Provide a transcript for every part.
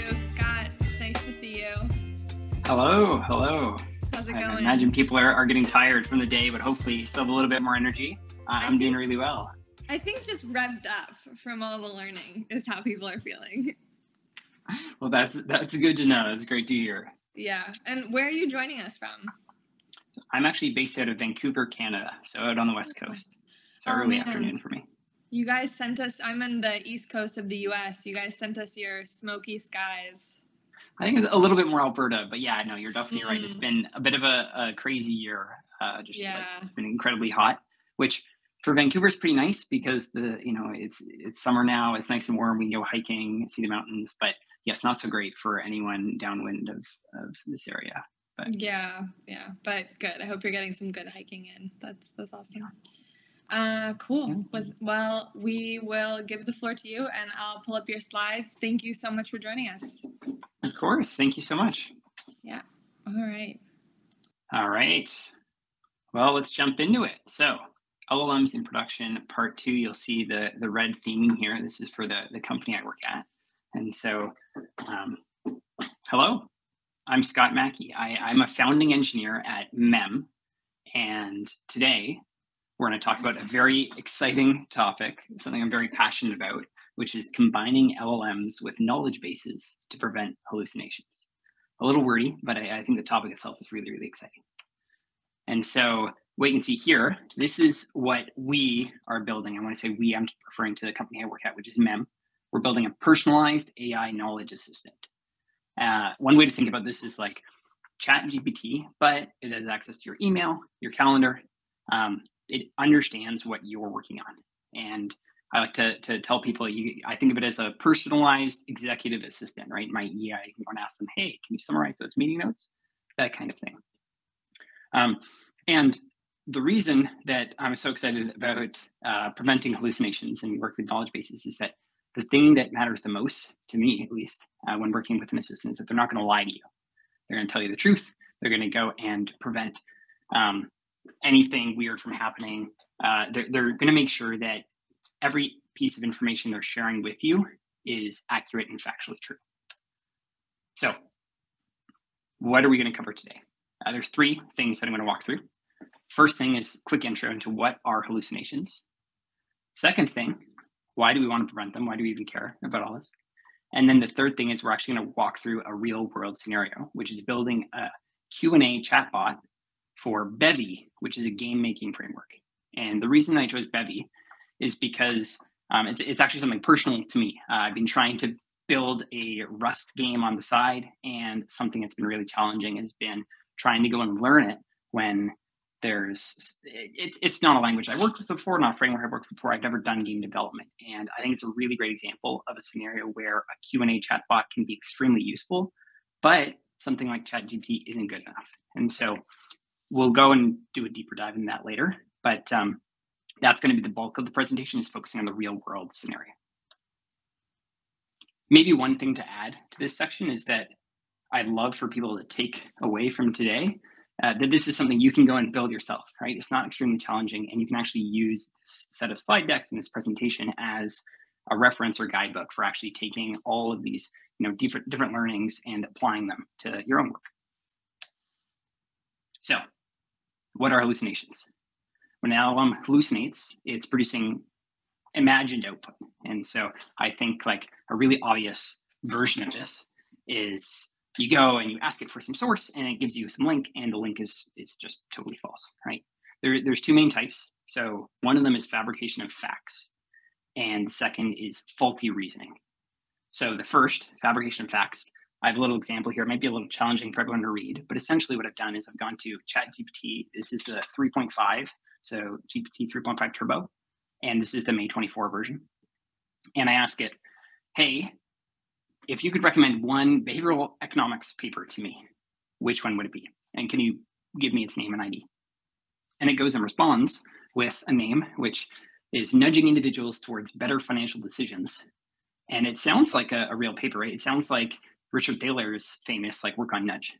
do. Scott, nice to see you. Hello, hello. How's it I going? I imagine people are, are getting tired from the day, but hopefully still have a little bit more energy. Uh, I'm doing really well. I think just revved up from all the learning is how people are feeling. Well, that's that's good to know. That's great to hear. Yeah. And where are you joining us from? I'm actually based out of Vancouver, Canada, so out on the west coast. So Oh, early man. afternoon for me. You guys sent us, I'm on the east coast of the US. You guys sent us your smoky skies. I think it's a little bit more Alberta, but yeah, no, you're definitely right. It's been a bit of a, a crazy year. Uh, just like, Yeah. it's been incredibly hot, which for Vancouver is pretty nice because the you know it's it's summer now. It's nice and warm. We can go hiking, see the mountains. But yes, not so great for anyone downwind of of this area. But Yeah, yeah. But good. I hope you're getting some good hiking in. That's that's awesome. Uh, cool. Well, we will give the floor to you and I'll pull up your slides. Thank you so much for joining us. of course, thank you so much. Yeah. All right. All right. Well, let's jump into it. So, LLMs in production, part two. You'll see the the red theming here. This is for the the company I work at. And so, um, hello, I'm Scott Mackie. I, I'm a founding engineer at MEM, and today we're going to talk about a very exciting topic, something I'm very passionate about, which is combining LLMs with knowledge bases to prevent hallucinations a little wordy, but I, I think the topic itself is really, really exciting. And so wait and see here, this is what we are building. I want to say we, I'm referring to the company I work at, which is MEM. We're building a personalized AI knowledge assistant. Uh, one way to think about this is like ChatGPT, but it has access to your email, your calendar. Um, it understands what you're working on. And I like to, to tell people, you, I think of it as a personalized executive assistant, right? My EI, can go and ask them, hey, can you summarize those meeting notes? That kind of thing. Um, and the reason that I'm so excited about uh, preventing hallucinations and work with knowledge bases is that the thing that matters the most, to me at least, uh, when working with an assistant is that they're not going to lie to you. They're going to tell you the truth. They're going to go and prevent um, anything weird from happening. Uh, they're they're going to make sure that every piece of information they're sharing with you is accurate and factually true. So, what are we going to cover today? Uh, there's three things that I'm going to walk through. First thing is quick intro into what are hallucinations. Second thing, why do we want to prevent them? Why do we even care about all this? And then the third thing is we're actually going to walk through a real world scenario, which is building a Q&A chatbot for Bevy, which is a game making framework. And the reason I chose Bevy is because um, it's, it's actually something personal to me. Uh, I've been trying to build a Rust game on the side, and something that's been really challenging has been trying to go and learn it when there's it's it's not a language I worked with before, not a framework I've worked with before. I've never done game development, and I think it's a really great example of a scenario where a Q&A chatbot can be extremely useful, but something like ChatGPT isn't good enough. And so we'll go and do a deeper dive in that later. But um, that's going to be the bulk of the presentation is focusing on the real world scenario. Maybe one thing to add to this section is that I'd love for people to take away from today uh, that this is something you can go and build yourself, right? It's not extremely challenging, and you can actually use this set of slide decks in this presentation as a reference or guidebook for actually taking all of these, you know, different different learnings and applying them to your own work. So, what are hallucinations? When an LLM um, hallucinates, it's producing imagined output. And so I think like a really obvious version of this is you go and you ask it for some source and it gives you some link and the link is is just totally false, right? There, there's two main types. So one of them is fabrication of facts and second is faulty reasoning. So the first, fabrication of facts, I have a little example here. It might be a little challenging for everyone to read, but essentially what I've done is I've gone to ChatGPT. This is the 3.5, so GPT 3.5 Turbo, and this is the May 24 version. And I ask it, hey, if you could recommend one behavioral economics paper to me, which one would it be? And can you give me its name and ID? And it goes and responds with a name, which is nudging individuals towards better financial decisions. And it sounds like a, a real paper, right? It sounds like Richard Thaler's famous like work on nudge.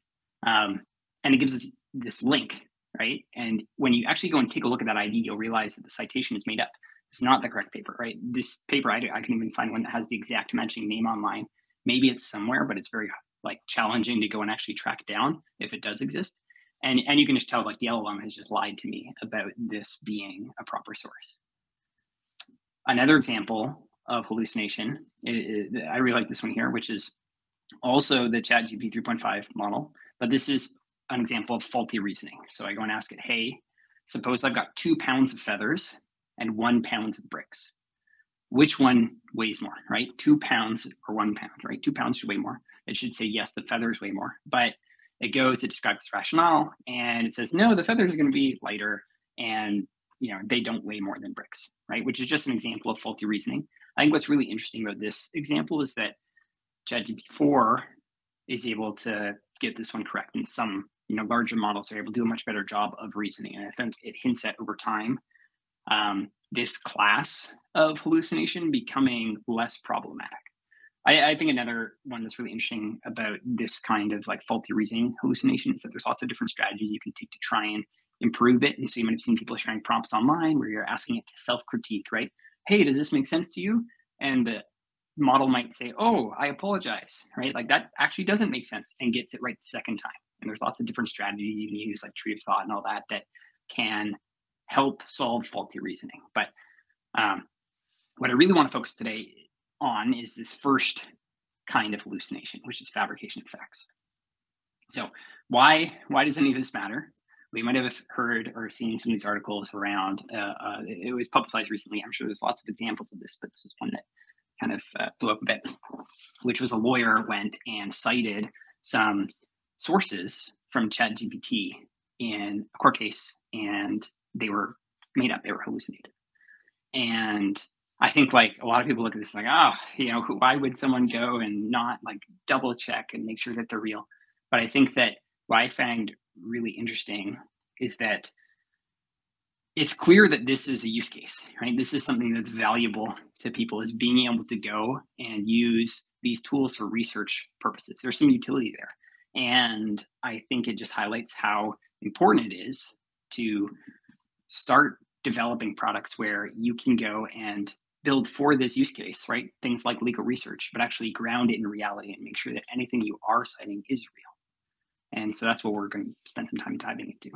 Um, and it gives us this link, right? And when you actually go and take a look at that ID, you'll realize that the citation is made up. It's not the correct paper, right? This paper, I, I can even find one that has the exact matching name online maybe it's somewhere, but it's very like challenging to go and actually track down if it does exist. And, and you can just tell like the LLM has just lied to me about this being a proper source. Another example of hallucination, is, I really like this one here, which is also the ChatGPT 3.5 model, but this is an example of faulty reasoning. So I go and ask it, hey, suppose I've got two pounds of feathers and one pounds of bricks. Which one weighs more, right? Two pounds or one pound, right? Two pounds should weigh more. It should say, yes, the feathers weigh more. But it goes, it describes the rationale, and it says, no, the feathers are going to be lighter and you know they don't weigh more than bricks, right? Which is just an example of faulty reasoning. I think what's really interesting about this example is that ChatGPT-4 is able to get this one correct, and some you know larger models are able to do a much better job of reasoning. And I think it hints at over time um, this class of hallucination becoming less problematic. I, I, think another one that's really interesting about this kind of like faulty reasoning hallucination is that there's lots of different strategies you can take to try and improve it. And so you might have seen people sharing prompts online where you're asking it to self critique, right? Hey, does this make sense to you? And the model might say, oh, I apologize, right? Like that actually doesn't make sense and gets it right the second time. And there's lots of different strategies you can use, like tree of thought and all that, that can help solve faulty reasoning. But um, what I really want to focus today on is this first kind of hallucination, which is fabrication of facts. So why why does any of this matter? We might have heard or seen some of these articles around. Uh, uh, it was publicized recently. I'm sure there's lots of examples of this, but this is one that kind of uh, blew up a bit, which was a lawyer went and cited some sources from ChatGPT in a court case, and they were made up. They were hallucinated, and I think like a lot of people look at this like, oh, you know, why would someone go and not like double check and make sure that they're real? But I think that what I find really interesting is that it's clear that this is a use case, right? This is something that's valuable to people is being able to go and use these tools for research purposes. There's some utility there. And I think it just highlights how important it is to start developing products where you can go and build for this use case, right? Things like legal research, but actually ground it in reality and make sure that anything you are citing is real. And so that's what we're going to spend some time diving into.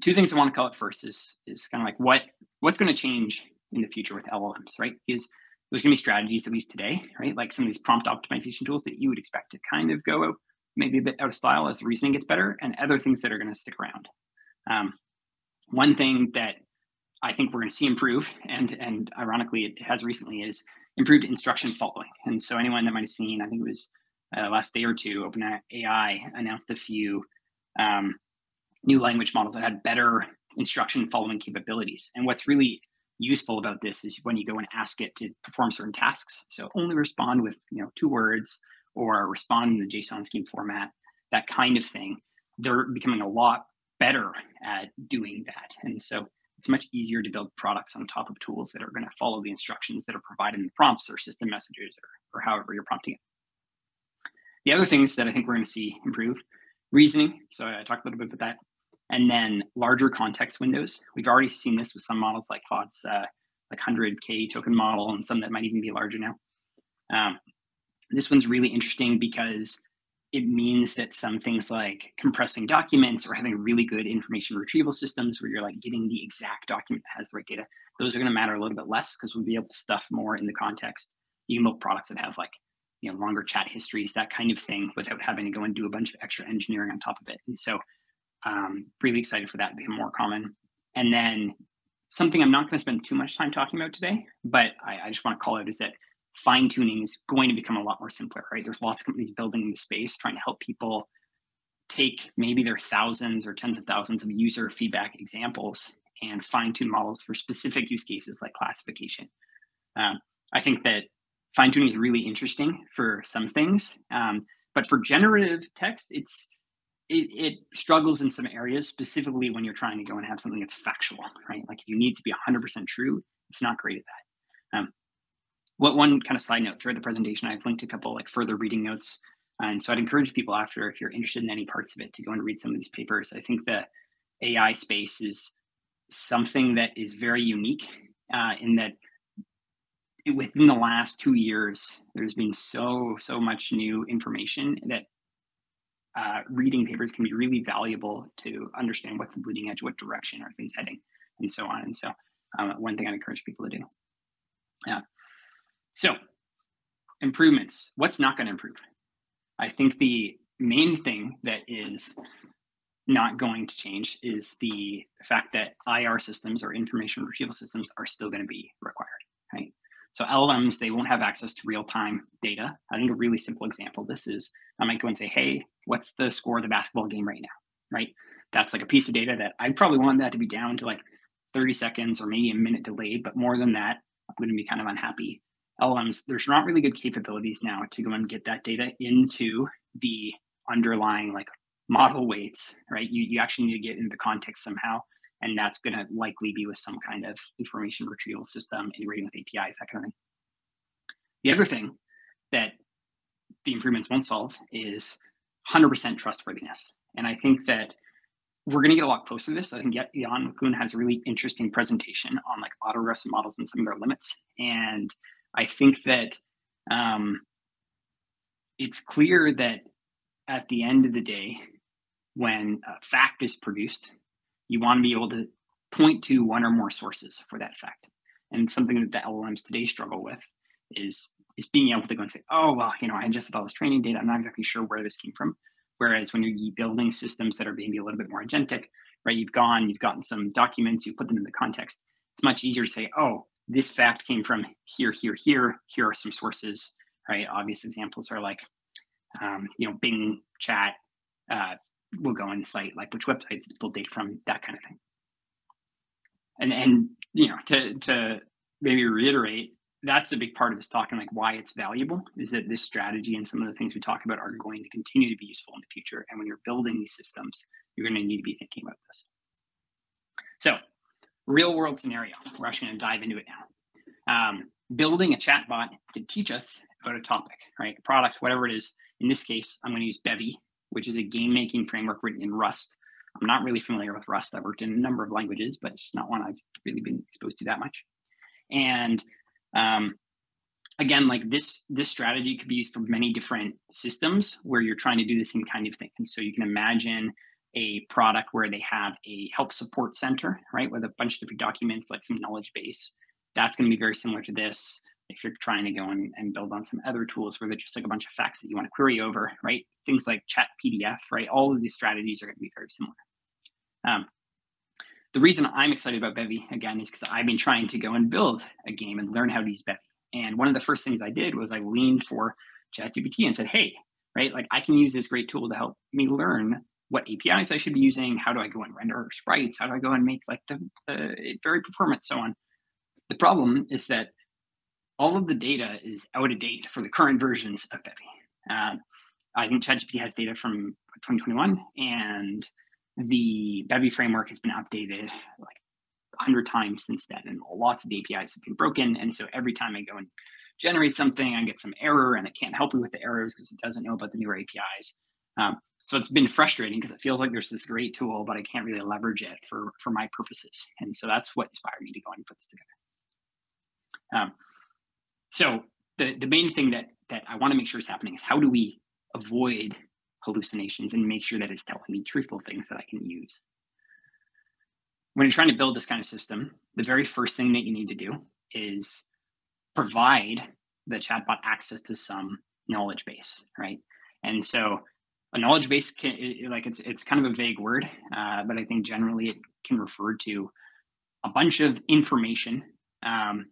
Two things I want to call it first is is kind of like what what's going to change in the future with LLMs, right? Is there's going to be strategies at least today, right? Like some of these prompt optimization tools that you would expect to kind of go maybe a bit out of style as the reasoning gets better, and other things that are going to stick around. Um, one thing that I think we're going to see improve, and and ironically, it has recently is improved instruction following. And so, anyone that might have seen, I think it was uh, last day or two, OpenAI announced a few um, new language models that had better instruction following capabilities. And what's really useful about this is when you go and ask it to perform certain tasks. So only respond with you know two words or respond in the JSON scheme format, that kind of thing. They're becoming a lot better at doing that. And so it's much easier to build products on top of tools that are going to follow the instructions that are provided in the prompts or system messages or, or however you're prompting it. The other things that I think we're going to see improve reasoning. So I talked a little bit about that. And then larger context windows. We've already seen this with some models like Claude's uh, like 100K token model and some that might even be larger now. Um, this one's really interesting because it means that some things like compressing documents or having really good information retrieval systems where you're like getting the exact document that has the right data, those are going to matter a little bit less because we'll be able to stuff more in the context. You can build products that have like, you know, longer chat histories, that kind of thing without having to go and do a bunch of extra engineering on top of it. And so um, really excited for that to become more common. And then something I'm not going to spend too much time talking about today, but I, I just want to call out is that fine tuning is going to become a lot more simpler, right? There's lots of companies building in the space trying to help people take maybe their thousands or tens of thousands of user feedback examples and fine tune models for specific use cases like classification. Um, I think that fine tuning is really interesting for some things, um, but for generative text, it's it, it, struggles in some areas, specifically when you're trying to go and have something that's factual, right? Like you need to be 100% true. It's not great at that. Um, what one kind of side note throughout the presentation, I've linked a couple like further reading notes. And so I'd encourage people after, if you're interested in any parts of it, to go and read some of these papers. I think the AI space is something that is very unique uh, in that within the last two years, there's been so so much new information that uh, reading papers can be really valuable to understand what's the bleeding edge, what direction are things heading, and so on. And so, um, one thing I encourage people to do. Yeah. So, improvements. What's not going to improve? I think the main thing that is not going to change is the fact that IR systems or information retrieval systems are still going to be required, right? So LLMs, they won't have access to real-time data. I think a really simple example of this is I might go and say, hey, what's the score of the basketball game right now, right? That's like a piece of data that I probably want that to be down to like 30 seconds or maybe a minute delayed, but more than that, I'm going to be kind of unhappy. LMs, there's not really good capabilities now to go and get that data into the underlying like model weights, right? You, you actually need to get into the context somehow. And that's going to likely be with some kind of information retrieval system integrating with APIs, that kind of thing. The other thing that the improvements won't solve is 100% trustworthiness. And I think that we're going to get a lot closer to this. I think Yann LeCun has a really interesting presentation on like autoregressive models and some of their limits. And I think that um, it's clear that at the end of the day, when a fact is produced, you want to be able to point to one or more sources for that fact. And something that the LLMs today struggle with is is being able to go and say, oh well, you know, I ingested all this training data. I'm not exactly sure where this came from. Whereas when you're building systems that are maybe a little bit more agentic, right? You've gone, you've gotten some documents, you put them in the context. It's much easier to say, oh, this fact came from here, here, here. Here are some sources, right? Obvious examples are like, um, you know, Bing chat, uh, will go and cite like which websites pull data from, that kind of thing. And and you know, to to maybe reiterate, that's a big part of this talk and like why it's valuable is that this strategy and some of the things we talk about are going to continue to be useful in the future. And when you're building these systems, you're going to need to be thinking about this. So, real world scenario. We're actually going to dive into it now. Um, building a chatbot to teach us about a topic, right? A product, whatever it is. In this case, I'm going to use Bevy which is a game making framework written in Rust. I'm not really familiar with Rust. I've worked in a number of languages, but it's not one I've really been exposed to that much. And um, again, like this, this strategy could be used for many different systems where you're trying to do the same kind of thing. And so you can imagine a product where they have a help support center, right, with a bunch of different documents, like some knowledge base. That's going to be very similar to this if you're trying to go and, and build on some other tools where they're just like a bunch of facts that you want to query over, right? Things like chat PDF, right? All of these strategies are going to be very similar. Um, the reason I'm excited about Bevy again is because I've been trying to go and build a game and learn how to use Bevy. And one of the first things I did was I leaned for ChatGPT and said, hey, right, like I can use this great tool to help me learn what APIs I should be using. How do I go and render sprites? How do I go and make like the, the very performance, so on. The problem is that all of the data is out of date for the current versions of Bevy. Um, I think ChatGPT has data from 2021, and the Bevy framework has been updated like 100 times since then, and lots of the APIs have been broken. And so every time I go and generate something, I get some error, and it can't help me with the errors because it doesn't know about the newer APIs. Um, so it's been frustrating because it feels like there's this great tool, but I can't really leverage it for for my purposes. And so that's what inspired me to go and put this together. Um, so the, the main thing that, that I want to make sure is happening is how do we avoid hallucinations and make sure that it's telling me truthful things that I can use. When you're trying to build this kind of system, the very first thing that you need to do is provide the chatbot access to some knowledge base, right? And so a knowledge base can like it's it's kind of a vague word, uh, but I think generally it can refer to a bunch of information um,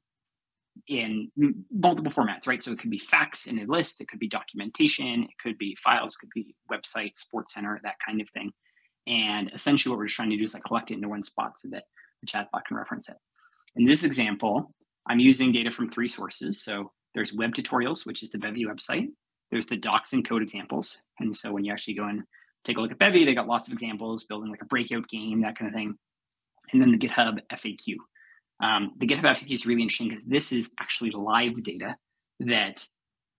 in multiple formats, right? So it could be facts in a list, it could be documentation, it could be files, it could be website, support center, that kind of thing. And essentially what we're just trying to do is like collect it into one spot so that the chatbot can reference it. In this example, I'm using data from three sources. So there's web tutorials, which is the Bevy website. There's the docs and code examples. And so when you actually go and take a look at Bevy, they got lots of examples, building like a breakout game, that kind of thing. And then the GitHub FAQ. Um, the GitHub FAQ is really interesting because this is actually live data that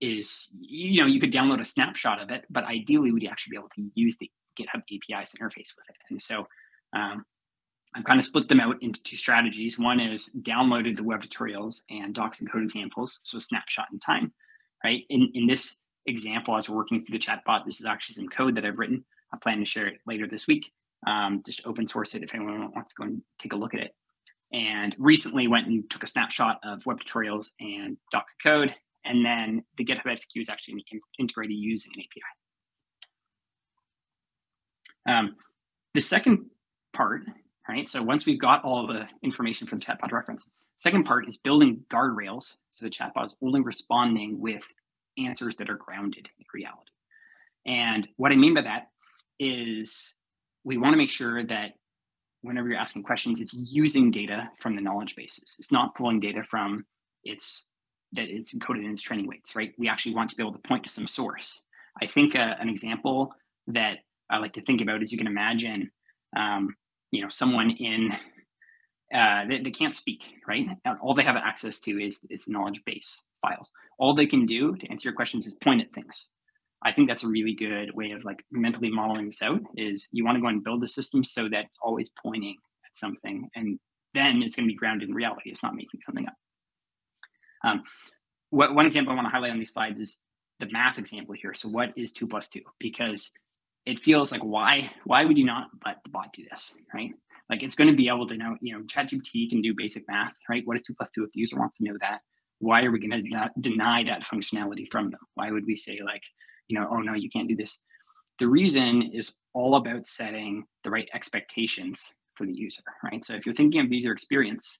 is, you know, you could download a snapshot of it, but ideally would you actually be able to use the GitHub APIs to interface with it. And so um, I've kind of split them out into two strategies. One is downloaded the web tutorials and docs and code examples, so snapshot in time, right? In, in this example, as we're working through the chatbot, this is actually some code that I've written. I plan to share it later this week. Um, just open source it if anyone wants to go and take a look at it. And recently went and took a snapshot of web tutorials and docs of code. And then the GitHub FAQ is actually integrated using an API. Um, the second part right? So once we've got all the information from the chatbot reference, second part is building guardrails so the chatbot is only responding with answers that are grounded in reality. And what I mean by that is we want to make sure that whenever you're asking questions, it's using data from the knowledge bases. It's not pulling data from its that it's encoded in its training weights, right? We actually want to be able to point to some source. I think uh, an example that I like to think about is you can imagine um, you know someone in uh, they, they can't speak right all they have access to is is knowledge base files all they can do to answer your questions is point at things i think that's a really good way of like mentally modeling this out is you want to go and build the system so that it's always pointing at something and then it's going to be grounded in reality it's not making something up um, what, one example i want to highlight on these slides is the math example here so what is 2 plus 2 because it feels like why why would you not let the bot do this, right? Like it's going to be able to know, you know, ChatGPT can do basic math, right? What is two plus two if the user wants to know that? Why are we going to deny that functionality from them? Why would we say like, you know, oh no, you can't do this? The reason is all about setting the right expectations for the user, right? So if you're thinking of user experience,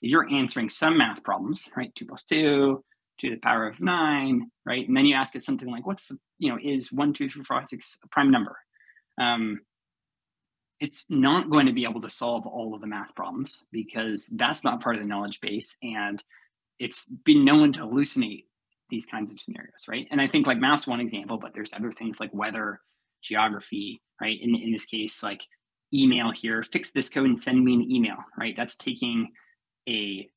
if you're answering some math problems, right? Two plus two, to the power of nine, right? And then you ask it something like, what's the, you know, is one, two, three, four, six a prime number? Um, it's not going to be able to solve all of the math problems because that's not part of the knowledge base. And it's been known to hallucinate these kinds of scenarios, right? And I think like math's one example, but there's other things like weather, geography, right? In, in this case, like email here, fix this code and send me an email, right? That's taking a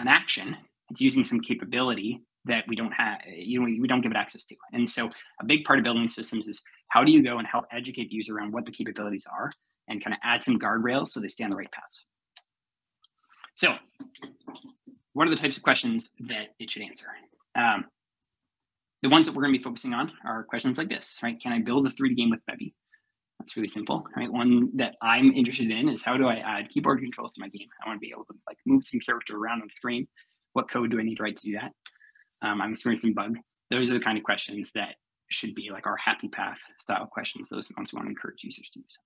an action it's using some capability that we don't have, you know, we don't give it access to. And so a big part of building systems is how do you go and help educate the user around what the capabilities are and kind of add some guardrails so they stay on the right paths. So what are the types of questions that it should answer? Um, the ones that we're going to be focusing on are questions like this, right? Can I build a 3D game with Bevy? That's really simple, right? One that I'm interested in is how do I add keyboard controls to my game? I want to be able to like move some character around on the screen what code do I need to write to do that? Um, I'm experiencing bug. Those are the kind of questions that should be like our happy path style questions. Those are the ones we want to encourage users to use.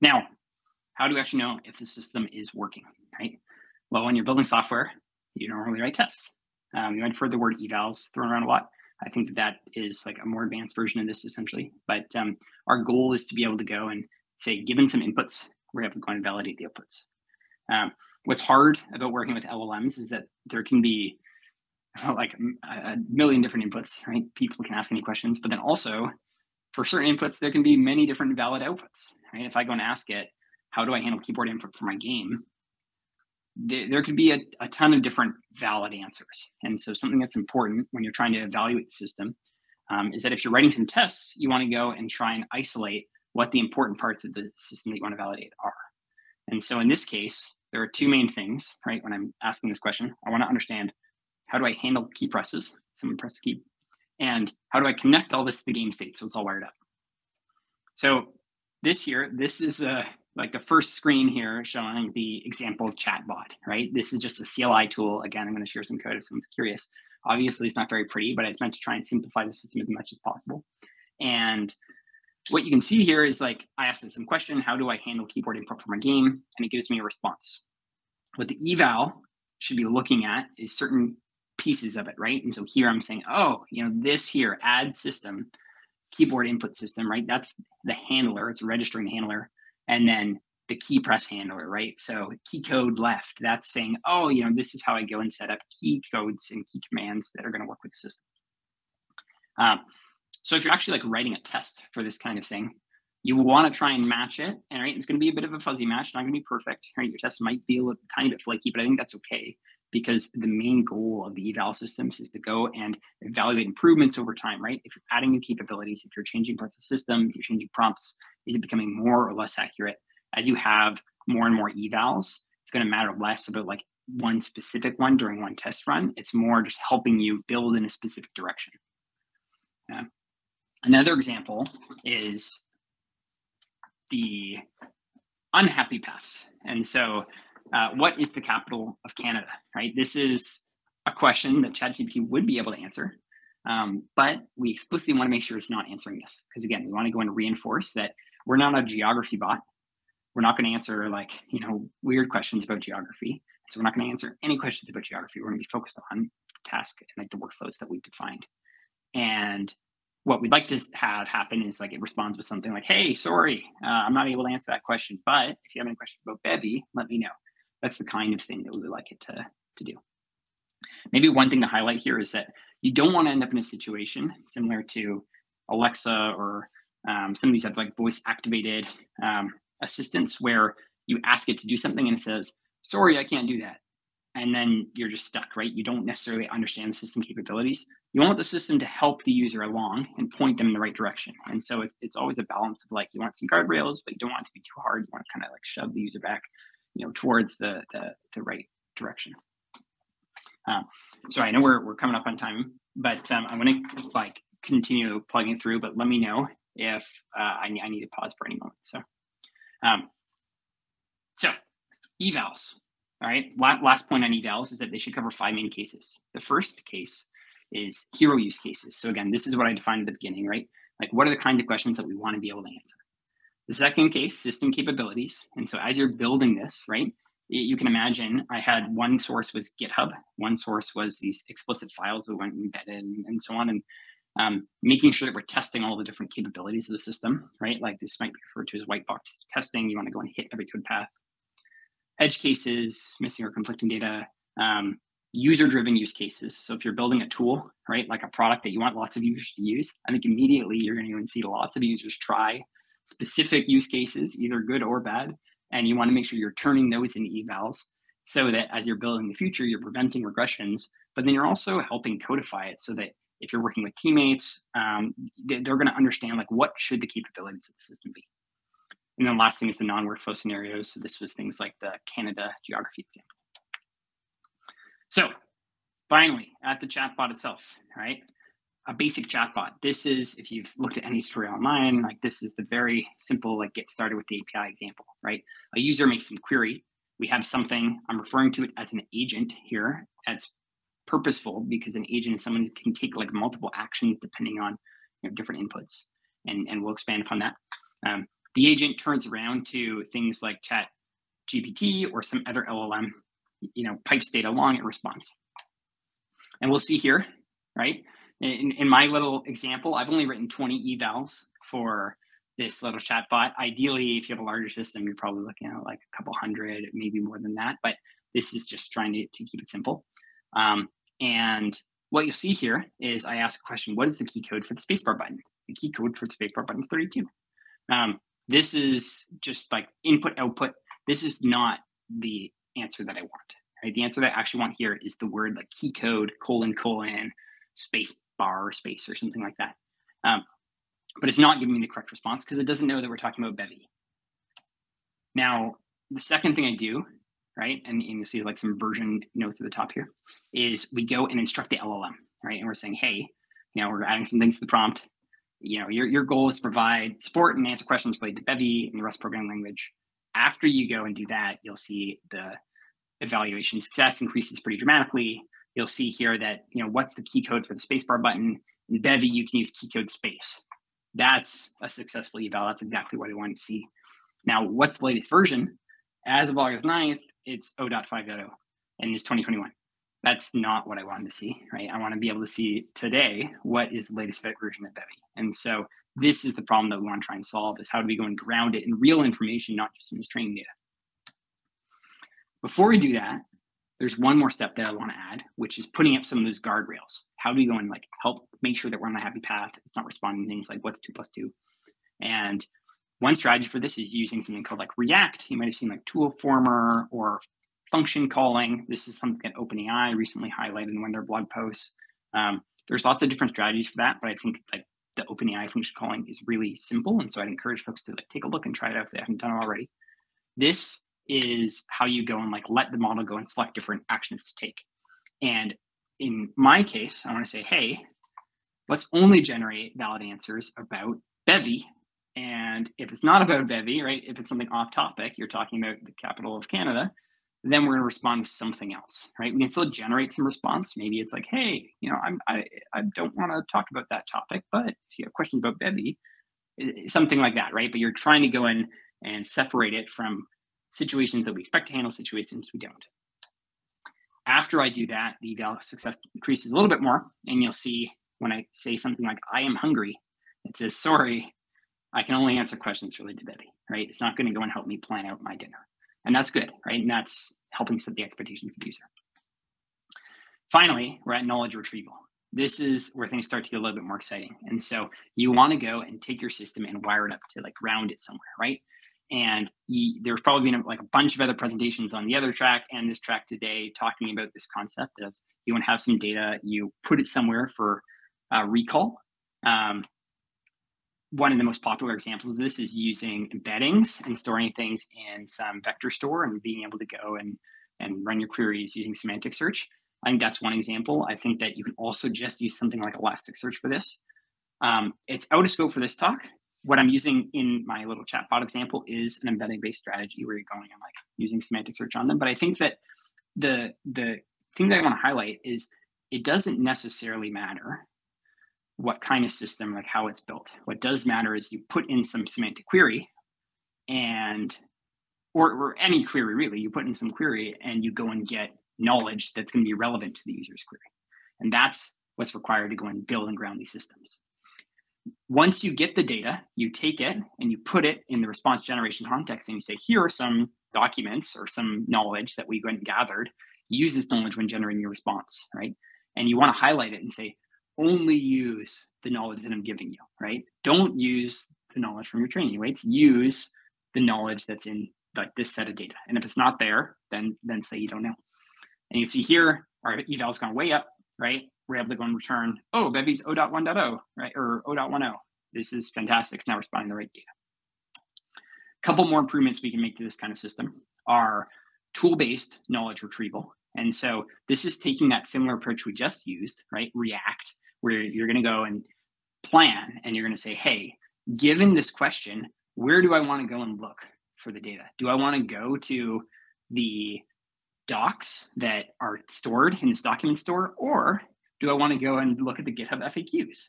Now, how do you actually know if the system is working, right? Well, when you're building software, you normally write tests. Um, you might have heard the word evals thrown around a lot. I think that, that is like a more advanced version of this essentially. But um, our goal is to be able to go and say, given some inputs, we're able to go and validate the outputs. Um, what's hard about working with LLMs is that there can be like a million different inputs, right? People can ask any questions, but then also for certain inputs, there can be many different valid outputs, right? If I go and ask it, how do I handle keyboard input for my game? There, could be a, a ton of different valid answers. And so something that's important when you're trying to evaluate the system um, is that if you're writing some tests, you want to go and try and isolate what the important parts of the system that you want to validate are. And so in this case, there are two main things, right? When I'm asking this question, I want to understand how do I handle key presses? Someone press key. And how do I connect all this to the game state so it's all wired up? So this here, this is a, like the first screen here showing the example chatbot, right? This is just a CLI tool. Again, I'm going to share some code if someone's curious. Obviously, it's not very pretty, but it's meant to try and simplify the system as much as possible. And what you can see here is like I asked some question, how do I handle keyboard input for my game? And it gives me a response. What the eval should be looking at is certain pieces of it, right? And so here I'm saying, oh, you know, this here add system, keyboard input system, right? That's the handler, it's registering the handler. And then the key press handler, right? So key code left, that's saying, oh, you know, this is how I go and set up key codes and key commands that are going to work with the system. Um, so if you're actually like writing a test for this kind of thing, you want to try and match it. And right, it's going to be a bit of a fuzzy match, not going to be perfect. Right, your test might be a tiny bit flaky, but I think that's okay because the main goal of the eval systems is to go and evaluate improvements over time. Right, if you're adding new capabilities, if you're changing parts of the system, you're changing prompts, is it becoming more or less accurate? as you have more and more evals, it's going to matter less about like one specific one during one test run. It's more just helping you build in a specific direction. Yeah. Another example is the unhappy paths. And so, uh, what is the capital of Canada? Right. This is a question that ChatGPT would be able to answer, um, but we explicitly want to make sure it's not answering this because again, we want to go and reinforce that we're not a geography bot. We're not going to answer like you know weird questions about geography. So we're not going to answer any questions about geography. We're going to be focused on task and like the workflows that we've defined. And what we'd like to have happen is like it responds with something like, "Hey, sorry, uh, I'm not able to answer that question, but if you have any questions about Bevy, let me know." That's the kind of thing that we would like it to to do. Maybe one thing to highlight here is that you don't want to end up in a situation similar to Alexa or um, some of these have like voice activated um, assistants where you ask it to do something and it says, sorry, I can't do that. And then you're just stuck, right? You don't necessarily understand the system capabilities. You want the system to help the user along and point them in the right direction. And so it's, it's always a balance of like, you want some guardrails, but you don't want it to be too hard. You want to kind of like shove the user back, you know, towards the, the, the right direction. Um, so I know we're, we're coming up on time, but um, I'm going to like continue plugging through, but let me know if uh, I, I need to pause for any moment. So, um, so evals. All right. Last point on evals is that they should cover five main cases. The first case is hero use cases. So again, this is what I defined at the beginning, right? Like what are the kinds of questions that we want to be able to answer? The second case, system capabilities. And so as you're building this, right, you can imagine I had one source was GitHub, one source was these explicit files that went embedded and, so on. And um, making sure that we're testing all the different capabilities of the system, right? Like this might be referred to as white box testing. You want to go and hit every code path edge cases, missing or conflicting data, um, user-driven use cases. So if you're building a tool, right, like a product that you want lots of users to use, I think immediately you're going to see lots of users try specific use cases, either good or bad, and you want to make sure you're turning those into evals so that as you're building the future, you're preventing regressions, but then you're also helping codify it so that if you're working with teammates, um, they're going to understand like what should the capabilities of the system be. And then last thing is the non-workflow scenarios. So this was things like the Canada geography example. So finally, at the chatbot itself, right? A basic chatbot. This is, if you've looked at any story online, like this is the very simple, like get started with the API example, right? A user makes some query. We have something, I'm referring to it as an agent here. As purposeful because an agent is someone who can take like multiple actions depending on you know, different inputs. And, and we'll expand upon that. Um, the agent turns around to things like chat GPT or some other LLM, you know, pipes data along, it responds. And we'll see here, right? In, in my little example, I've only written 20 evals for this little chatbot. Ideally, if you have a larger system, you're probably looking at like a couple hundred, maybe more than that. But this is just trying to, to keep it simple. Um, and what you'll see here is I ask a question, what is the key code for the spacebar button? The key code for the spacebar button is 32. Um, this is just like input output. This is not the answer that I want. Right? The answer that I actually want here is the word like key code colon colon space bar or space or something like that. Um, but it's not giving me the correct response because it doesn't know that we're talking about bevy. Now, the second thing I do, right, and, and you'll see like some version notes at the top here, is we go and instruct the LLM, right? And we're saying, hey, you know, we're adding some things to the prompt you know, your, your goal is to provide support and answer questions related to Bevy and the Rust programming language. After you go and do that, you'll see the evaluation success increases pretty dramatically. You'll see here that, you know, what's the key code for the spacebar button? In Bevy, you can use key code space. That's a successful eval. That's exactly what I want to see. Now, what's the latest version? As of August 9th, it's 0.5.0 and it's 2021 that's not what I wanted to see, right? I want to be able to see today what is the latest version of Bevy. And so this is the problem that we want to try and solve is how do we go and ground it in real information, not just in this training data. Before we do that, there's one more step that I want to add, which is putting up some of those guardrails. How do we go and like help make sure that we're on a happy path? It's not responding to things like what's two plus two. And one strategy for this is using something called like React. You might have seen like Toolformer or function calling. This is something that OpenAI recently highlighted in one of their blog posts. Um, there's lots of different strategies for that, but I think like the OpenAI function calling is really simple, and so I'd encourage folks to like take a look and try it out if they haven't done it already. this is how you go and like let the model go and select different actions to take. And in my case, I want to say, hey, let's only generate valid answers about bevy. And if it's not about bevy, right, if it's something off topic, you're talking about the capital of Canada, then we're going to respond with something else, right? We can still generate some response. Maybe it's like, hey, you know, I'm, I, I don't want to talk about that topic, but if you have questions about bevy, something like that, right? But you're trying to go in and separate it from situations that we expect to handle, situations we don't. After I do that, the eval success increases a little bit more, and you'll see when I say something like, I am hungry, it says, sorry, I can only answer questions related to bevy, right? It's not going to go and help me plan out my dinner. And that's good, right? And that's helping set the expectation for the user. Finally, we're at knowledge retrieval. This is where things start to get a little bit more exciting. And so you want to go and take your system and wire it up to like ground it somewhere, right? And there's probably been a, like a bunch of other presentations on the other track and this track today talking about this concept of you want to have some data, you put it somewhere for uh, recall. Um, one of the most popular examples of this is using embeddings and storing things in some vector store and being able to go and, and run your queries using semantic search. I think that's one example. I think that you can also just use something like Elasticsearch for this. Um, it's out of scope for this talk. What I'm using in my little chatbot example is an embedding based strategy where you're going and like using semantic search on them. But I think that the the thing that I want to highlight is it doesn't necessarily matter what kind of system, like how it's built. What does matter is you put in some semantic query and or, or any query really, you put in some query and you go and get knowledge that's going to be relevant to the user's query. And that's what's required to go and build and ground these systems. Once you get the data, you take it and you put it in the response generation context and you say, here are some documents or some knowledge that we went and gathered. Use this knowledge when generating your response, right? And you want to highlight it and say, only use the knowledge that I'm giving you, right? Don't use the knowledge from your training weights. Use the knowledge that's in like this set of data. And if it's not there, then then say you don't know. And you see here, our eval's gone way up, right? We're able to go and return, oh, Bevy's O.1.0, right? Or O.10. This is fantastic. It's now responding the right data. A couple more improvements we can make to this kind of system are tool-based knowledge retrieval. And so this is taking that similar approach we just used, right? React, where you're going to go and plan and you're going to say, hey, given this question, where do I want to go and look for the data? Do I want to go to the docs that are stored in this document store, or do I want to go and look at the GitHub FAQs?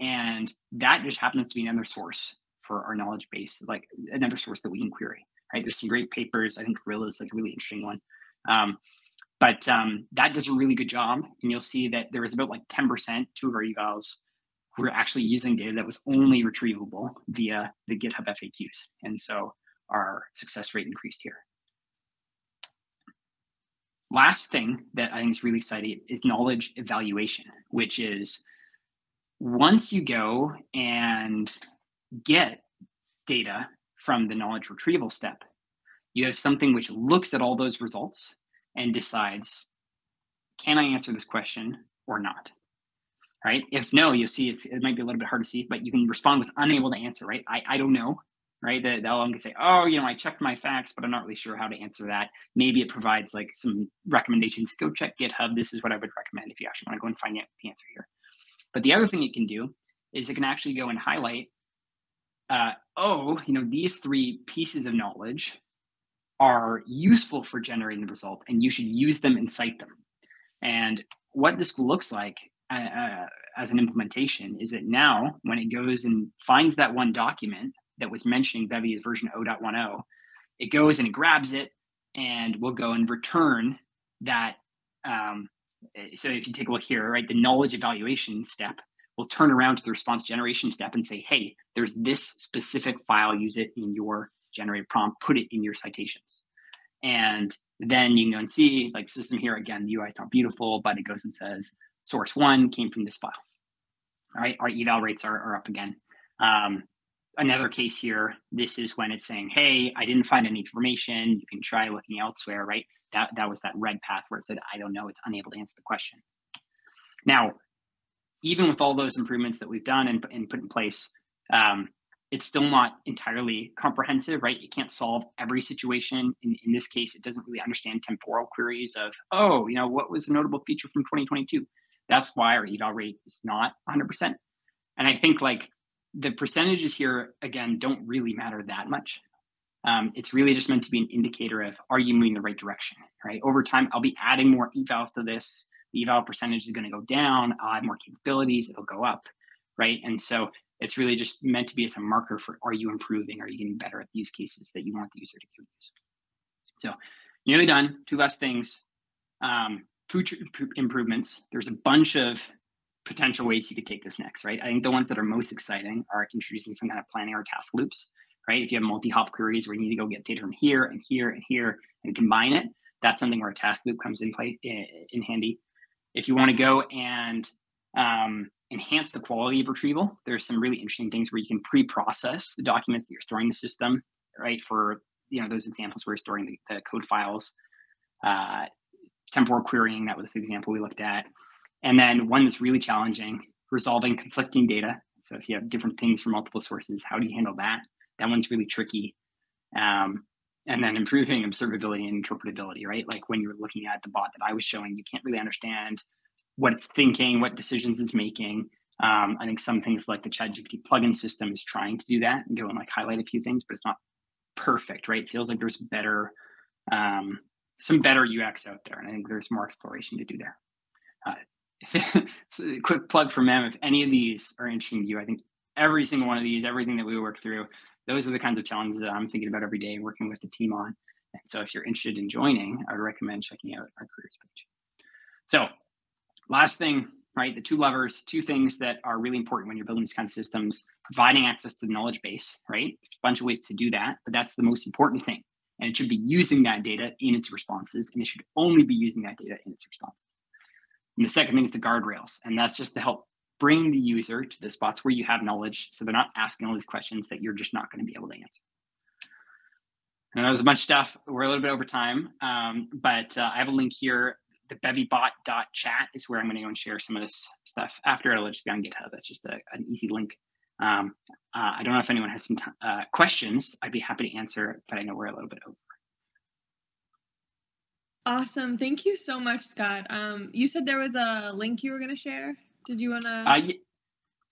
And that just happens to be another source for our knowledge base, like another source that we can query. Right? There's some great papers. I think Gorilla is like a really interesting one. Um, but um, that does a really good job. And you'll see that there was about like 10% two of our evals who were actually using data that was only retrievable via the GitHub FAQs. And so our success rate increased here. Last thing that I think is really exciting is knowledge evaluation, which is once you go and get data from the knowledge retrieval step, you have something which looks at all those results and decides, can I answer this question or not? Right? If no, you'll see it's, it might be a little bit hard to see, but you can respond with unable to answer, right? I, I don't know, right? The LLM can say, oh, you know, I checked my facts, but I'm not really sure how to answer that. Maybe it provides like some recommendations. Go check GitHub. This is what I would recommend if you actually want to go and find the answer here. But the other thing it can do is it can actually go and highlight, uh, oh, you know, these three pieces of knowledge are useful for generating the result and you should use them and cite them. And what this looks like uh, uh, as an implementation is that now when it goes and finds that one document that was mentioning Bevy's version 0.10, it goes and it grabs it and we'll go and return that. Um, so if you take a look here, right, the knowledge evaluation step will turn around to the response generation step and say, hey, there's this specific file, use it in your generate prompt, put it in your citations. And then you can go and see like system here again, the UI is not beautiful, but it goes and says source one came from this file. All right, our eval rates are, are up again. Um, another case here, this is when it's saying, hey, I didn't find any information. You can try looking elsewhere, right? That, that was that red path where it said, I don't know, it's unable to answer the question. Now, even with all those improvements that we've done and, and put in place, um, it's still not entirely comprehensive, right? It can't solve every situation. In, in this case, it doesn't really understand temporal queries of, oh, you know, what was a notable feature from 2022? That's why our eval rate is not 100%. And I think like the percentages here, again, don't really matter that much. Um, it's really just meant to be an indicator of are you moving the right direction, right? Over time, I'll be adding more evals to this. The eval percentage is going to go down. I'll add more capabilities. It'll go up, right? And so it's really just meant to be as a marker for are you improving? Are you getting better at the use cases that you want the user to use? So nearly done. Two last things. Um, future improvements. There's a bunch of potential ways you could take this next, right? I think the ones that are most exciting are introducing some kind of planning or task loops, right? If you have multi-hop queries where you need to go get data from here and here and here and combine it, that's something where a task loop comes in play in, in handy. If you want to go and um, enhance the quality of retrieval. There's some really interesting things where you can pre-process the documents that you're storing in the system, right? For you know those examples where you're storing the, the code files, uh, temporal querying. That was the example we looked at, and then one that's really challenging: resolving conflicting data. So if you have different things from multiple sources, how do you handle that? That one's really tricky. Um, and then improving observability and interpretability, right? Like when you're looking at the bot that I was showing, you can't really understand what it's thinking, what decisions it's making. Um, I think some things like the ChatGPT plugin system is trying to do that and go and like highlight a few things, but it's not perfect, right? It feels like there's better, um, some better UX out there, and I think there's more exploration to do there. Uh, quick plug for Mem. If any of these are interesting to you, I think every single one of these, everything that we work through, those are the kinds of challenges that I'm thinking about every day, working with the team on. And so, if you're interested in joining, I would recommend checking out our careers page. So, Last thing, right? The two levers, two things that are really important when you're building these kinds of systems, providing access to the knowledge base, right? There's a bunch of ways to do that, but that's the most important thing. And it should be using that data in its responses, and it should only be using that data in its responses. And the second thing is the guardrails, and that's just to help bring the user to the spots where you have knowledge so they're not asking all these questions that you're just not going to be able to answer. And that was a bunch of stuff. We're a little bit over time, um, but uh, I have a link here the bevybot.chat is where I'm going to go and share some of this stuff after. It'll just be on GitHub. That's just a, an easy link. Um, uh, I don't know if anyone has some uh, questions. I'd be happy to answer, but I know we're a little bit over. Awesome. Thank you so much, Scott. Um, you said there was a link you were going to share. Did you want to? Uh,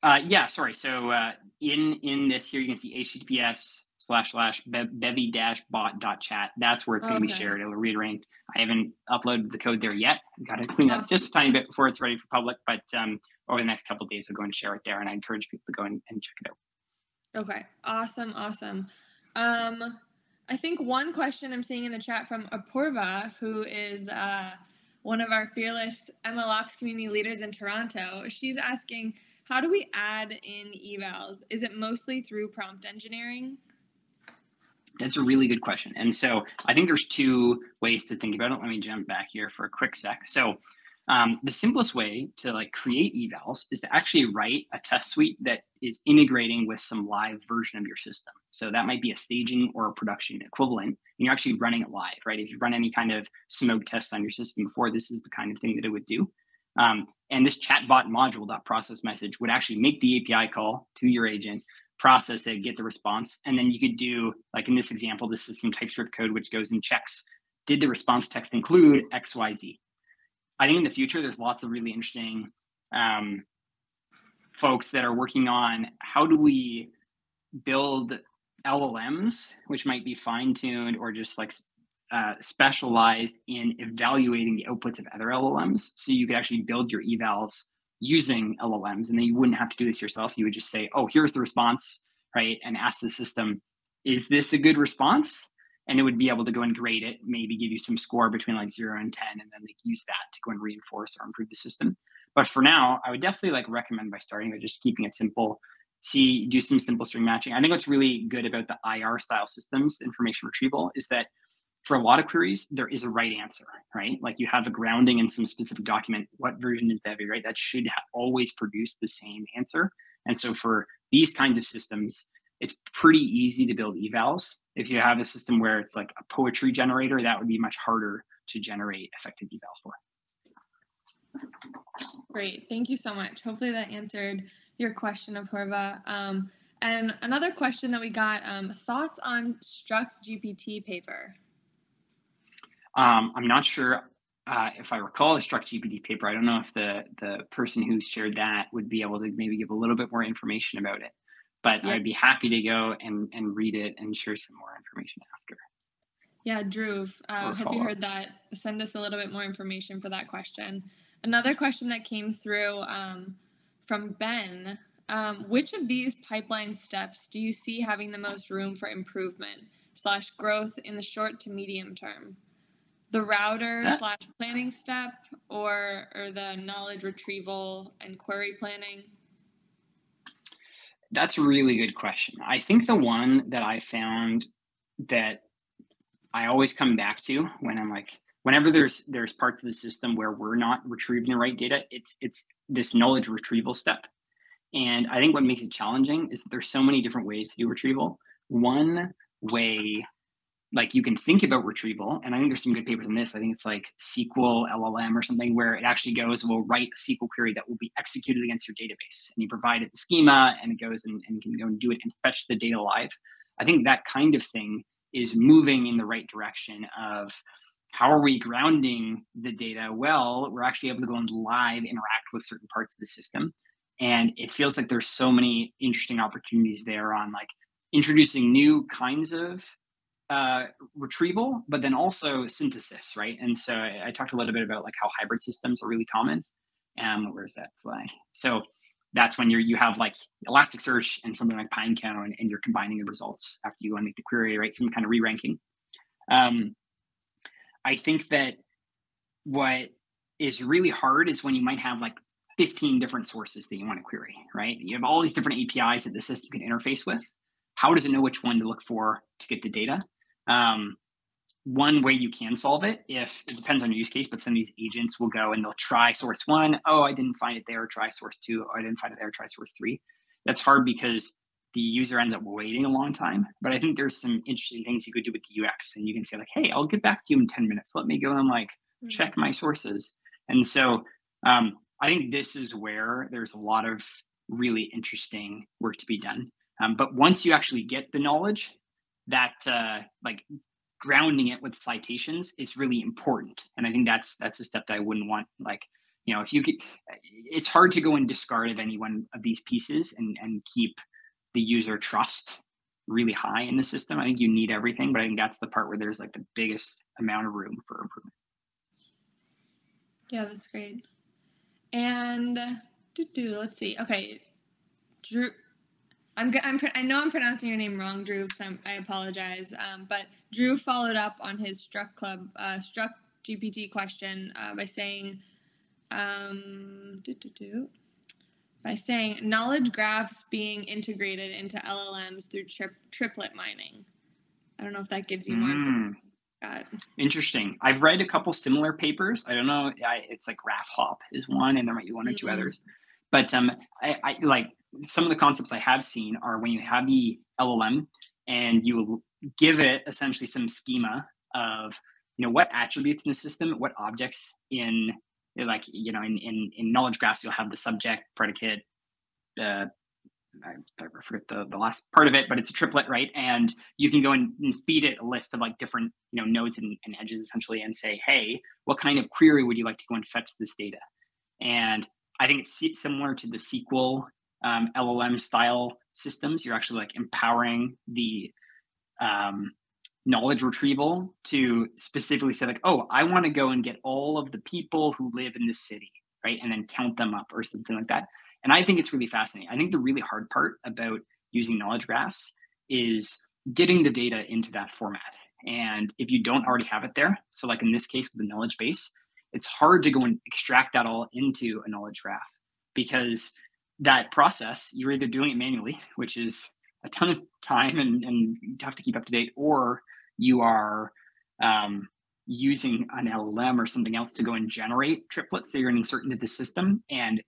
uh, yeah, sorry. So uh, in in this here, you can see HTTPS slash slash bevy dash bot dot chat. That's where it's going to okay. be shared. It'll reiterate. I haven't uploaded the code there yet. i Got to clean up just a tiny bit before it's ready for public. But um, over the next couple days, I'll go and share it there, and I encourage people to go and, and check it out. Okay, awesome, awesome. Um, I think one question I'm seeing in the chat from Apurva, who is uh, one of our fearless MLOps community leaders in Toronto, she's asking, how do we add in evals? Is it mostly through prompt engineering? That's a really good question. And so I think there's two ways to think about it. Let me jump back here for a quick sec. So um, the simplest way to like create evals is to actually write a test suite that is integrating with some live version of your system. So that might be a staging or a production equivalent, and you're actually running it live, right? If you run any kind of smoke test on your system before, this is the kind of thing that it would do. Um, and this chatbot module that process message would actually make the API call to your agent, process it, get the response. And then you could do, like in this example, this is some TypeScript code which goes and checks, did the response text include XYZ? I think in the future, there's lots of really interesting um, folks that are working on how do we build LLMs, which might be fine tuned or just like uh, specialized in evaluating the outputs of other LLMs. So you could actually build your evals using LLMs, and then you wouldn't have to do this yourself. You would just say, "Oh, here's the response," right, and ask the system, "Is this a good response?" And it would be able to go and grade it, maybe give you some score between like zero and ten, and then like use that to go and reinforce or improve the system. But for now, I would definitely like recommend by starting by just keeping it simple. See, do some simple string matching. I think what's really good about the IR style systems, information retrieval, is that for a lot of queries, there is a right answer, right? Like you have a grounding in some specific document. What version is Bevy, right? That should always produce the same answer. And so for these kinds of systems, it's pretty easy to build evals. If you have a system where it's like a poetry generator, that would be much harder to generate effective evals for. Great. Thank you so much. Hopefully that answered your question, Apurva. Um, And another question that we got: um, thoughts on Struct GPT paper? Um, I'm not sure uh, if I recall the Struct GPT paper. I don't know if the the person who shared that would be able to maybe give a little bit more information about it. But I'd be happy to go and, and read it and share some more information after. Yeah, Drew, uh, hope you heard that. Send us a little bit more information for that question. Another question that came through um, from Ben um, which of these pipeline steps do you see having the most room for improvement slash growth in the short to medium term? The router slash planning step or, or the knowledge retrieval and query planning? That's a really good question. I think the one that I found that I always come back to when I'm like, whenever there's there's parts of the system where we're not retrieving the right data, it's it's this knowledge retrieval step. And I think what makes it challenging is that there's so many different ways to do retrieval. One way, like you can think about retrieval, and I think there's some good papers on this. I think it's like SQL LLM or something where it actually goes, will write a SQL query that will be executed against your database. And you provide it the schema and it goes and, and can go and do it and fetch the data live. I think that kind of thing is moving in the right direction of how are we grounding the data? Well, we're actually able to go and live interact with certain parts of the system and it feels like there's so many interesting opportunities there on like introducing new kinds of uh, retrieval but then also synthesis right and so I, I, talked a little bit about like how hybrid systems are really common um where's that slide so that's when you're you have like elasticsearch and something like pinecone and, and you're combining the results after you go and make the query right some kind of re-ranking um i think that what is really hard is when you might have like 15 different sources that you want to query, right? You have all these different APIs that the system can interface with. How does it know which one to look for to get the data? Um, one way you can solve it, if it depends on your use case, but some of these agents will go and they'll try source one. Oh, I didn't find it there. Try source two. Oh, I didn't find it there. Try source three. That's hard because the user ends up waiting a long time. But I think there's some interesting things you could do with the UX, and you can say like, "Hey, I'll get back to you in 10 minutes. Let me go and like mm-hmm. check my sources." And so um, I think this is where there's a lot of really interesting work to be done. Um, but once you actually get the knowledge, that uh, like grounding it with citations is really important. And I think that's that's a step that I wouldn't want. Like, you know, if you could, it's hard to go and discard of any one of these pieces and and keep the user trust really high in the system. I think you need everything, but I think that's the part where there's like the biggest amount of room for improvement. Yeah, that's great. And do do let's see. Okay, Drew. I'm, I'm I know I'm pronouncing your name wrong, Drew. So I apologize. Um, but Drew followed up on his Struct Club uh, Struct GPT question uh, by saying, um, by saying knowledge graphs being integrated into LLMs through tri- triplet mining. I don't know if that gives you more. Mm. Interesting. I've read a couple similar papers. I don't know. I, it's like GraphHop is one, and there might be one or 2 mm-hmm. others. But um, I, I like some of the concepts I have seen are when you have the LLM and you give it essentially some schema of you know what attributes in the system, what objects in like you know in in, in knowledge graphs you'll have the subject, predicate, uh, I, forget the, the last part of it, but it's a triplet, right? And you can go and, and feed it a list of like different, you know, nodes and, and, edges essentially and say, hey, what kind of query would you like to go and fetch this data? And I think it's similar to the SQL um, LLM style systems. You're actually like empowering the um, knowledge retrieval to specifically say like, oh, I want to go and get all of the people who live in this city, right? And then count them up or something like that. And I think it's really fascinating. I think the really hard part about using knowledge graphs is getting the data into that format. And if you don't already have it there, so like in this case with the knowledge base, it's hard to go and extract that all into a knowledge graph because that process, you're either doing it manually, which is a ton of time and, and you have to keep up to date, or you are um, using an LLM or something else to go and generate triplets that you're going to insert into the system. And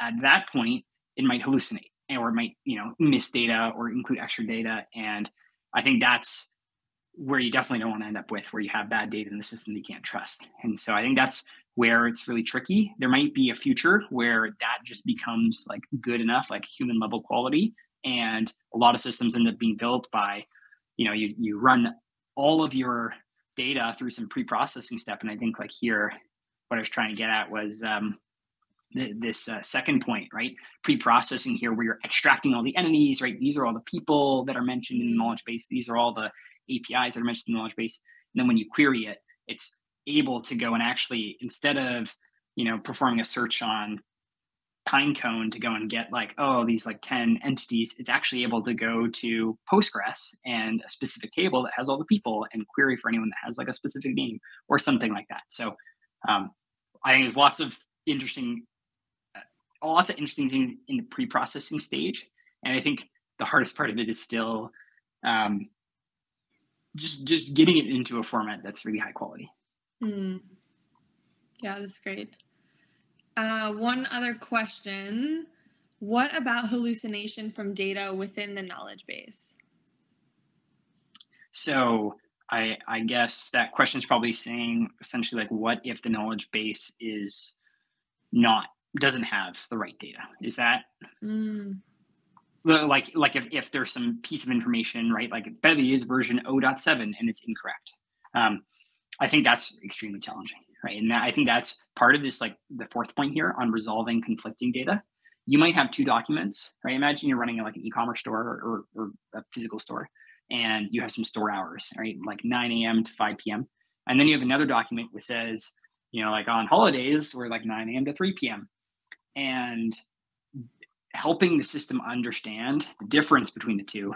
at that point, it might hallucinate or it might, you know, miss data or include extra data. And I think that's where you definitely don't want to end up with where you have bad data in the system that you can't trust. And so I think that's where it's really tricky. There might be a future where that just becomes like good enough, like human level quality, And a lot of systems end up being built by, you know, you you run all of your data through some pre-processing step. And I think like here, what I was trying to get at was um, th- this uh, second point, right? Pre-processing here, where you're extracting all the entities, right? These are all the people that are mentioned in the knowledge base. These are all the APIs that are mentioned in the knowledge base. And then when you query it, it's able to go and actually instead of you know performing a search on pinecone to go and get like oh these like 10 entities it's actually able to go to postgres and a specific table that has all the people and query for anyone that has like a specific name or something like that. So um, i think there's lots of interesting uh, lots of interesting things in the pre-processing stage. And i think the hardest part of it is still um, just just getting it into a format that's really high quality Hmm. Yeah, that's great. Uh, one other question. What about hallucination from data within the knowledge base? So I I guess that question is probably saying essentially like what if the knowledge base is not doesn't have the right data? Is that Mm. like like if, if there's some piece of information, right? Like Bevy is version 0.7 and it's incorrect. Um, I think that's extremely challenging, right? And that, I think that's part of this, like the fourth point here on resolving conflicting data. You might have two documents, right? Imagine you're running like an e-commerce store or, or, a physical store, and you have some store hours, right? Like 9 a.m. to 5 p.m. And then you have another document that says, you know, like on holidays, we're like 9 a.m. to 3 p.m. And helping the system understand the difference between the two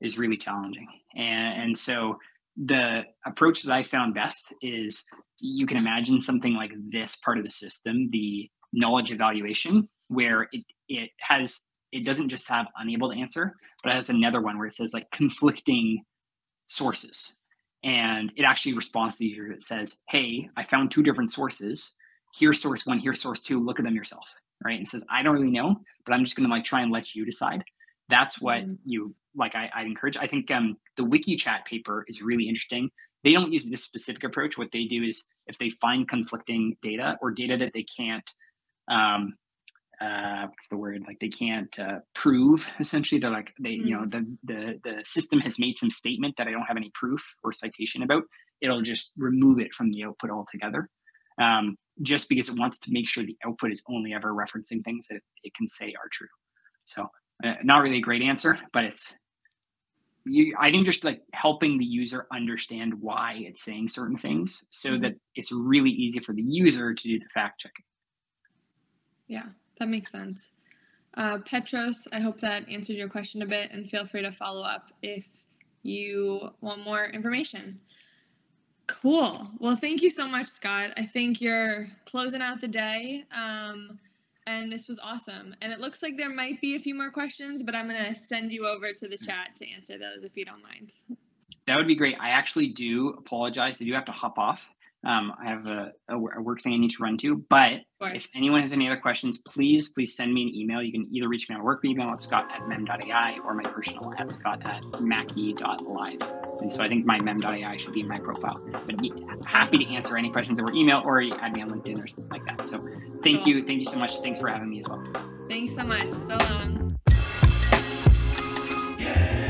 is really challenging. And, and so the approach that I found best is you can imagine something like this part of the system, the knowledge evaluation, where it it has it doesn't just have unable to answer, but it has another one where it says like conflicting sources. And it actually responds to the user. It says, Hey, I found two different sources. Here's source one, here's source two, look at them yourself. Right. And says, I don't really know, but I'm just gonna like try and let you decide. That's what mm-hmm. you like I, I encourage. I think um, the WikiChat paper is really interesting. They don't use this specific approach. What they do is if they find conflicting data or data that they can't, um, uh, what's the word? Like they can't uh, prove. Essentially, they're like they, mm. you know, mm. the the the system has made some statement that I don't have any proof or citation about. It'll just remove it from the output altogether. Um, just because it wants to make sure the output is only ever referencing things that it can say are true. So, uh, not really a great answer, but it's you, I think just like helping the user understand why it's saying certain things so mm-hmm. that it's really easy for the user to do the fact checking. Yeah, that makes sense. Uh, Petros, I hope that answered your question a bit and feel free to follow up if you want more information. Cool. Well, thank you so much, Scott. I think you're closing out the day. Um, and this was awesome. And it looks like there might be a few more questions, but I'm going to send you over to the chat to answer those if you don't mind. That would be great. I actually do apologize. I do have to hop off. Um, I have a, a, work thing I need to run to. But if anyone has any other questions, please, please send me an email. You can either reach me on work email at scott at mem.ai or my personal at scott at mackie.live. And so I think my mem.ai should be in my profile. But happy to answer any questions over email or add me on LinkedIn or something like that. So thank cool. you. Thank you so much. Thanks for having me as well. Thanks so much. So long. Yeah.